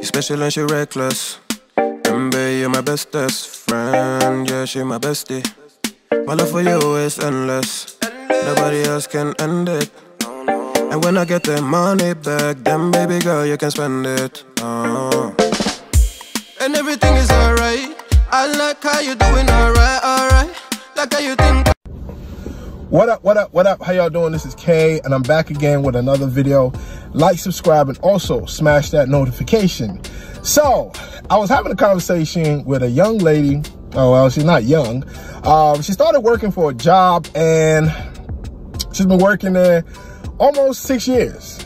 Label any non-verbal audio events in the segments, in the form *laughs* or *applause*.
You special and she reckless. Remember, you're my bestest friend. Yeah, she my bestie. My love for you is endless. Nobody else can end it. And when I get the money back, then baby girl, you can spend it. Uh. And everything is alright. I like how you're doing alright, alright. Like how you think. What up, what up, what up? How y'all doing? This is Kay, and I'm back again with another video. Like, subscribe, and also smash that notification. So, I was having a conversation with a young lady. Oh, well, she's not young. Um, she started working for a job, and she's been working there almost six years.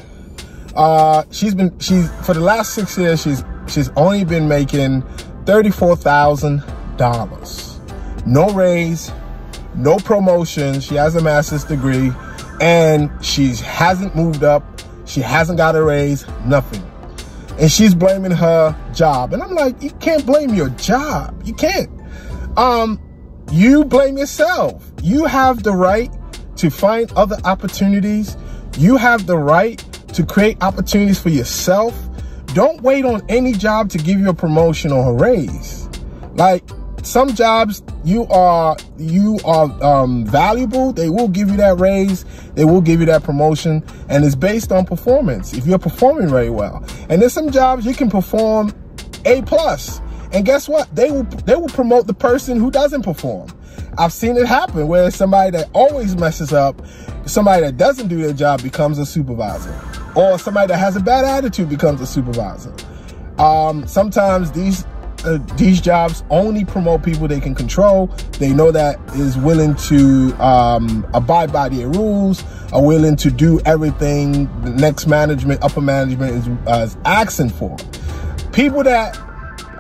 Uh, she's been, she's, for the last six years, she's, she's only been making $34,000. No raise, no promotion. She has a master's degree and she hasn't moved up. She hasn't got a raise, nothing. And she's blaming her job. And I'm like, you can't blame your job. You can't. Um, you blame yourself. You have the right to find other opportunities. You have the right to create opportunities for yourself. Don't wait on any job to give you a promotion or a raise. Like, some jobs you are you are um, valuable they will give you that raise they will give you that promotion and it's based on performance if you're performing very well. And there's some jobs you can perform a plus and guess what? They will they will promote the person who doesn't perform. I've seen it happen where somebody that always messes up somebody that doesn't do their job becomes a supervisor or somebody that has a bad attitude becomes a supervisor. Um, sometimes these uh, these jobs only promote people they can control. They know that is willing to um, abide by their rules, are willing to do everything the next management, upper management is, uh, asking for. People that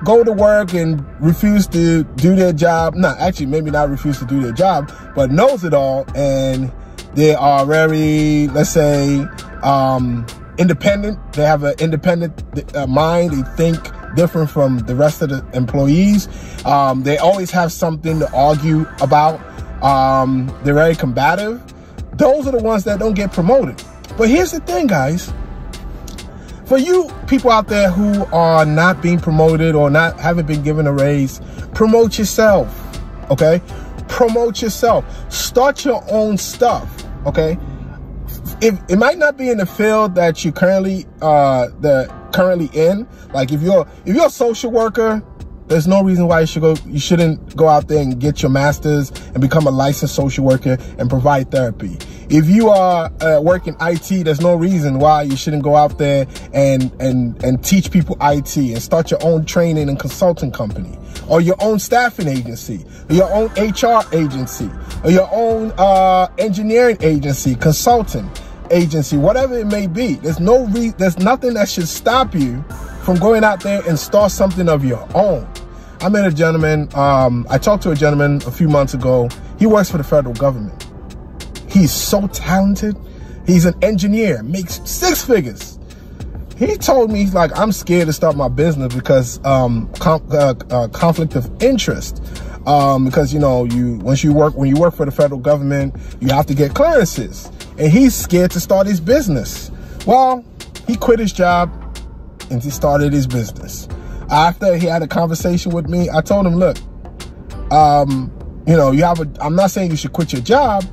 go to work and refuse to do their job, not actually maybe not refuse to do their job, but knows it all and they are very, let's say, um, independent. They have an independent uh, mind. They think different from the rest of the employees. Um, they always have something to argue about. Um, they're very combative. Those are the ones that don't get promoted. But here's the thing, guys. For you people out there who are not being promoted or not haven't been given a raise, promote yourself, okay? Promote yourself. Start your own stuff, okay? If it might not be in the field that you currently uh the currently in. Like if you're if you're a social worker, there's no reason why you should go you shouldn't go out there and get your masters and become a licensed social worker and provide therapy if you are uh, working IT there's no reason why you shouldn't go out there and and and teach people IT and start your own training and consulting company or your own staffing agency or your own HR agency or your own uh, engineering agency consulting agency, whatever it may be. There's no re there's nothing that should stop you from going out there and start something of your own. I met a gentleman, um, I talked to a gentleman a few months ago. He works for the federal government. He's so talented. He's an engineer, makes six figures. He told me, he's like, I'm scared to start my business because um, uh, uh, conflict of interest. Um, because you know, you once you work when you work for the federal government, you have to get clearances and he's scared to start his business. Well, he quit his job and he started his business. After he had a conversation with me, I told him, look, um, you know, you have a, I'm not saying you should quit your job,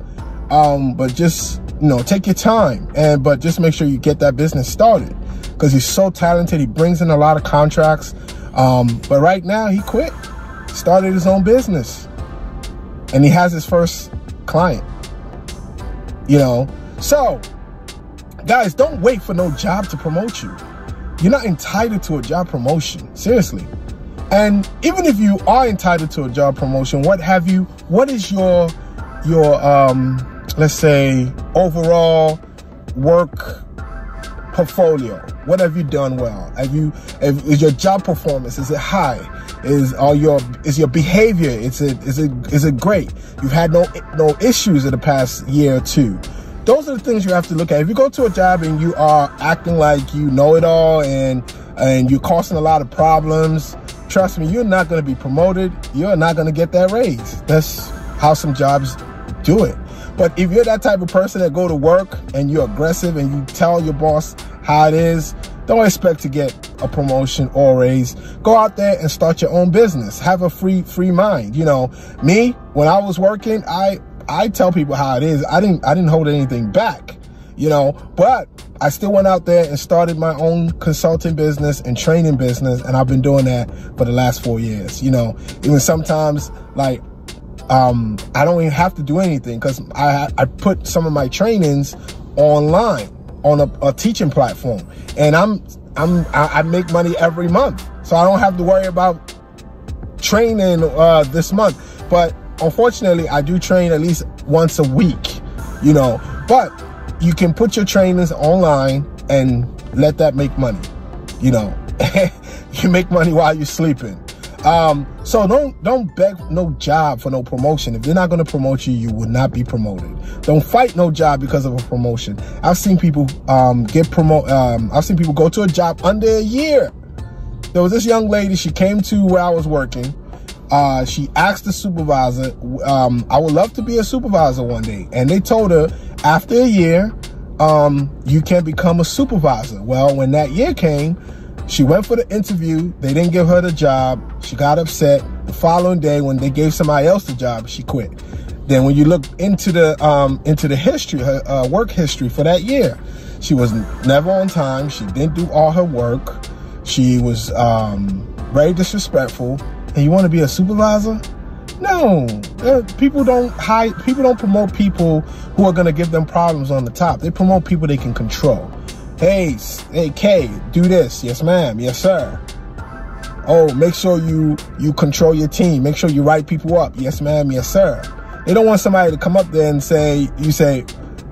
um, but just, you know, take your time and, but just make sure you get that business started because he's so talented. He brings in a lot of contracts. Um, but right now he quit, started his own business and he has his first client you know? So guys don't wait for no job to promote you. You're not entitled to a job promotion seriously. And even if you are entitled to a job promotion what have you what is your your um let's say overall work portfolio? What have you done well? Have you have, is your job performance is it high is all your is your behavior. Is it is it is it great. You've had no no issues in the past year or two. Those are the things you have to look at. If you go to a job and you are acting like you know it all and and you're causing a lot of problems trust me you're not going to be promoted. You're not going to get that raise. That's how some jobs do it. But if you're that type of person that go to work and you're aggressive and you tell your boss how it is don't expect to get a promotion or a raise, go out there and start your own business. Have a free free mind. You know, me when I was working, I I tell people how it is. I didn't I didn't hold anything back. You know, but I still went out there and started my own consulting business and training business, and I've been doing that for the last four years. You know, even sometimes like um, I don't even have to do anything because I I put some of my trainings online on a, a teaching platform, and I'm I'm I, I, make money every month, so I don't have to worry about training uh, this month. But unfortunately, I do train at least once a week, you know. But you can put your trainings online and let that make money, you know. *laughs* you make money while you're sleeping. Um, so don't don't beg no job for no promotion. If they're not going to promote you, you will not be promoted. Don't fight no job because of a promotion. I've seen people um, get promote. Um, I've seen people go to a job under a year. There was this young lady. She came to where I was working. Uh, she asked the supervisor, um, "I would love to be a supervisor one day," and they told her after a year, um, you can become a supervisor. Well, when that year came she went for the interview. They didn't give her the job. She got upset. The following day, when they gave somebody else the job, she quit. Then when you look into the um, into the history, her uh, work history for that year, she was never on time. She didn't do all her work. She was um, very disrespectful. And you want to be a supervisor? No, uh, people don't hide. People don't promote people who are going to give them problems on the top. They promote people they can control. Hey, hey, Kay, do this. Yes, ma'am. Yes, sir. Oh, make sure you you control your team. Make sure you write people up. Yes, ma'am. Yes, sir. They don't want somebody to come up there and say, you say,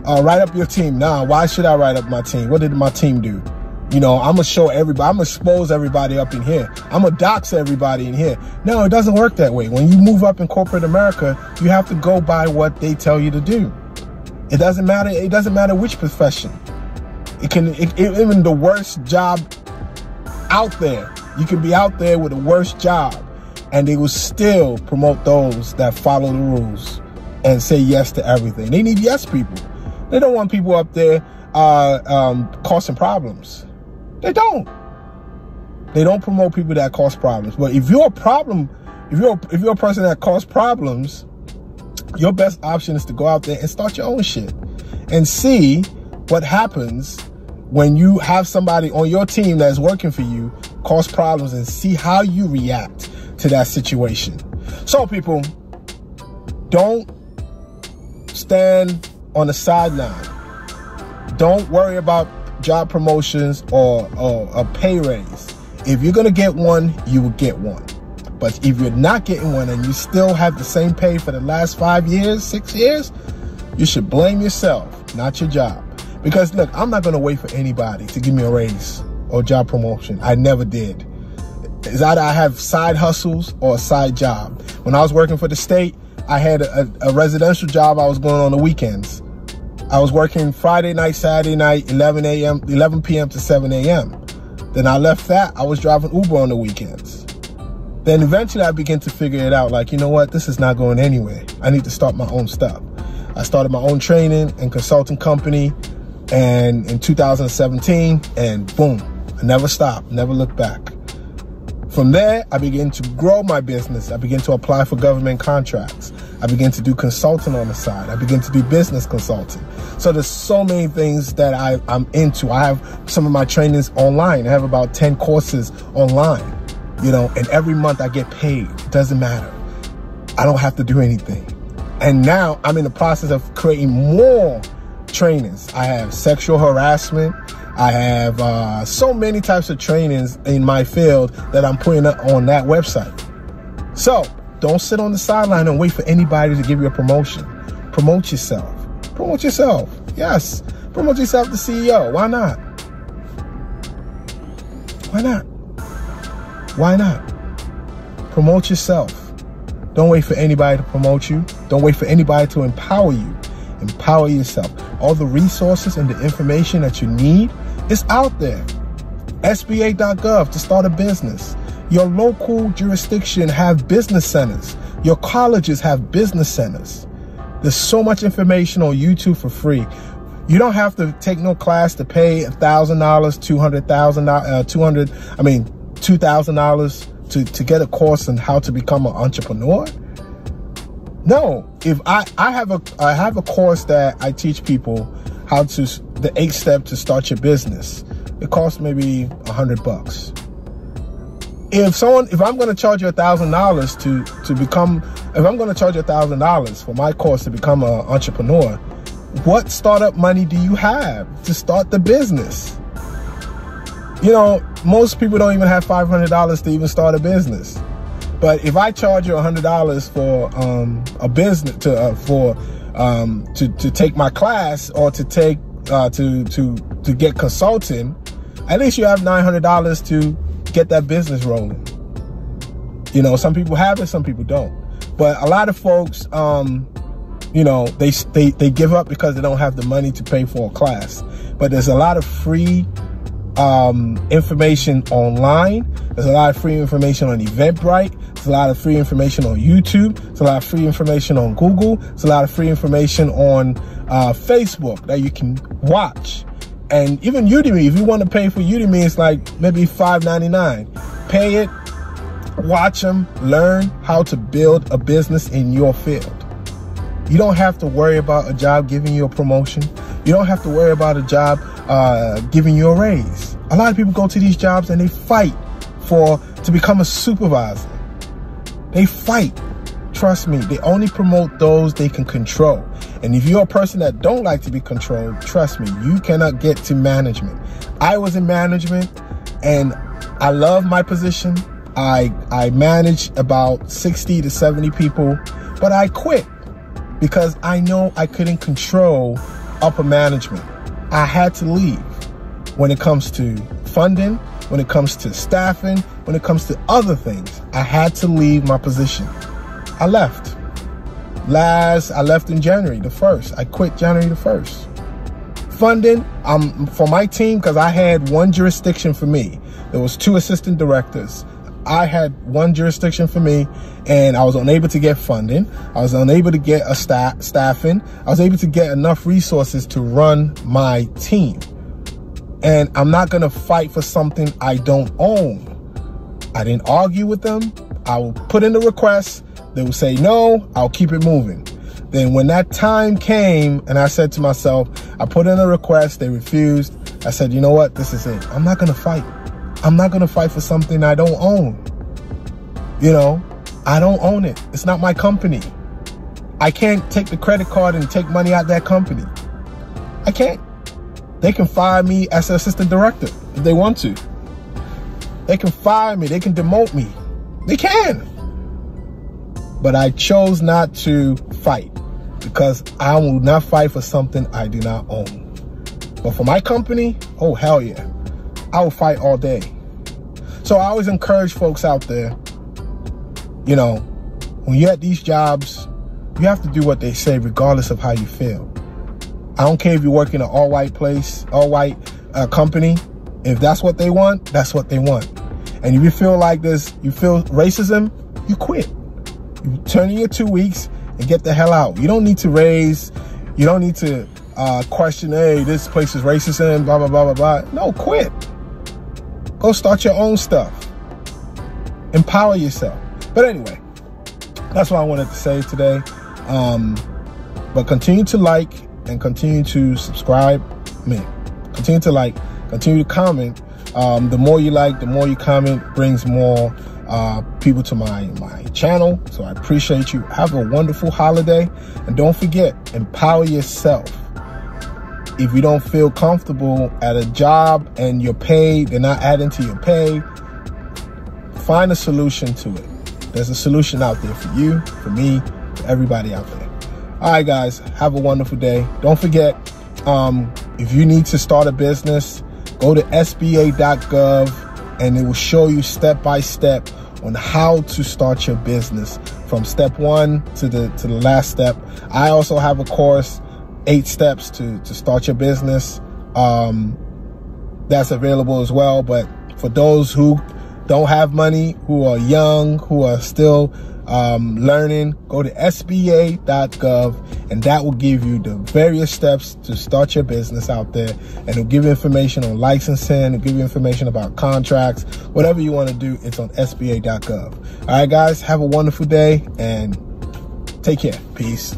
uh, write up your team. Nah, why should I write up my team? What did my team do? You know, I'm gonna show everybody, I'm gonna expose everybody up in here. I'm gonna dox everybody in here. No, it doesn't work that way. When you move up in corporate America, you have to go by what they tell you to do. It doesn't matter, it doesn't matter which profession. It can, it, even the worst job out there, you can be out there with the worst job and they will still promote those that follow the rules and say yes to everything. They need yes people. They don't want people up there uh, um, causing problems. They don't. They don't promote people that cause problems. But if you're a problem, if you're if you're a person that causes problems, your best option is to go out there and start your own shit and see what happens when you have somebody on your team that's working for you cause problems and see how you react to that situation. So people, don't stand on the sideline. Don't worry about job promotions or, or a pay raise. If you're gonna get one, you will get one. But if you're not getting one and you still have the same pay for the last five years, six years, you should blame yourself, not your job. Because look, I'm not to wait for anybody to give me a raise or job promotion. I never did. It's either I have side hustles or a side job. When I was working for the state, I had a, a residential job I was going on the weekends. I was working Friday night, Saturday night, 11 a.m., 11 p.m. to 7 a.m. Then I left that. I was driving Uber on the weekends. Then eventually I began to figure it out. Like, you know what? This is not going anywhere. I need to start my own stuff. I started my own training and consulting company and in 2017 and boom i never stopped never looked back. From there i began to grow my business. I began to apply for government contracts. I began to do consulting on the side. I began to do business consulting. So there's so many things that I, i'm into. I have some of my trainings online. I have about 10 courses online you know and every month i get paid. It doesn't matter. I don't have to do anything. And now i'm in the process of creating more trainings. I have sexual harassment. I have uh, so many types of trainings in my field that I'm putting up on that website. So don't sit on the sideline and wait for anybody to give you a promotion. Promote yourself. Promote yourself. Yes. Promote yourself to CEO. Why not? Why not? Why not? Promote yourself. Don't wait for anybody to promote you. Don't wait for anybody to empower you. Empower yourself. All the resources and the information that you need is out there. SBA.gov to start a business. Your local jurisdiction have business centers. Your colleges have business centers. There's so much information on YouTube for free. You don't have to take no class to pay a thousand dollars, two hundred thousand, uh, two hundred. I mean, two thousand dollars to to get a course on how to become an entrepreneur. No, if I I have a I have a course that I teach people how to the eight step to start your business. It costs maybe a hundred bucks. If someone, if I'm going to charge you a thousand dollars to to become, if I'm going to charge you a thousand dollars for my course to become an entrepreneur, what startup money do you have to start the business? You know, most people don't even have $500 to even start a business. But if I charge you $100 for um, a business to uh, for um, to to take my class or to take uh, to to to get consulting, at least you have $900 to get that business rolling. You know, some people have it, some people don't. But a lot of folks, um, you know, they, they, they give up because they don't have the money to pay for a class. But there's a lot of free um, information online. There's a lot of free information on Eventbrite. There's a lot of free information on YouTube. There's a lot of free information on Google. There's a lot of free information on uh, Facebook that you can watch. And even Udemy, if you want to pay for Udemy, it's like maybe $5.99. Pay it, watch them, learn how to build a business in your field. You don't have to worry about a job giving you a promotion. You don't have to worry about a job uh, giving you a raise. A lot of people go to these jobs and they fight for to become a supervisor. They fight. Trust me, they only promote those they can control. And if you're a person that don't like to be controlled, trust me, you cannot get to management. I was in management and I love my position. I I manage about 60 to 70 people, but I quit because I know I couldn't control upper management. I had to leave when it comes to funding, when it comes to staffing, when it comes to other things. I had to leave my position. I left. Last, I left in January the 1st. I quit January the 1st. Funding um, for my team, because I had one jurisdiction for me. There was two assistant directors. I had one jurisdiction for me and I was unable to get funding. I was unable to get a staff staffing. I was able to get enough resources to run my team. And I'm not going to fight for something I don't own. I didn't argue with them. I will put in the request. They will say no. I'll keep it moving. Then when that time came and I said to myself, I put in a request, they refused. I said, you know what? This is it. I'm not going to fight. I'm not going to fight for something I don't own. You know, I don't own it. It's not my company. I can't take the credit card and take money out that company. I can't. They can fire me as an assistant director if they want to. They can fire me. They can demote me. They can. But I chose not to fight because I will not fight for something I do not own. But for my company, oh, hell yeah. I will fight all day. So I always encourage folks out there, you know, when you're at these jobs, you have to do what they say regardless of how you feel. I don't care if you work in an all-white place, all-white uh, company. If that's what they want, that's what they want. And if you feel like this, you feel racism, you quit. You turn in your two weeks and get the hell out. You don't need to raise, you don't need to uh, question, hey, this place is racist and blah, blah, blah, blah, blah. No, quit. Go start your own stuff. Empower yourself. But anyway, that's what I wanted to say today. Um, but continue to like and continue to subscribe. I mean, continue to like, continue to comment. Um, the more you like, the more you comment brings more uh, people to my, my channel. So I appreciate you. Have a wonderful holiday. And don't forget, empower yourself if you don't feel comfortable at a job and your pay, they're not adding to your pay, find a solution to it. There's a solution out there for you, for me, for everybody out there. All right, guys, have a wonderful day. Don't forget, um, if you need to start a business, go to sba.gov and it will show you step by step on how to start your business from step one to the to the last step. I also have a course eight steps to, to start your business. Um, that's available as well. But for those who don't have money, who are young, who are still um, learning, go to SBA.gov and that will give you the various steps to start your business out there. And it'll give you information on licensing, it'll give you information about contracts, whatever you want to do, it's on SBA.gov. All right, guys, have a wonderful day and take care. Peace.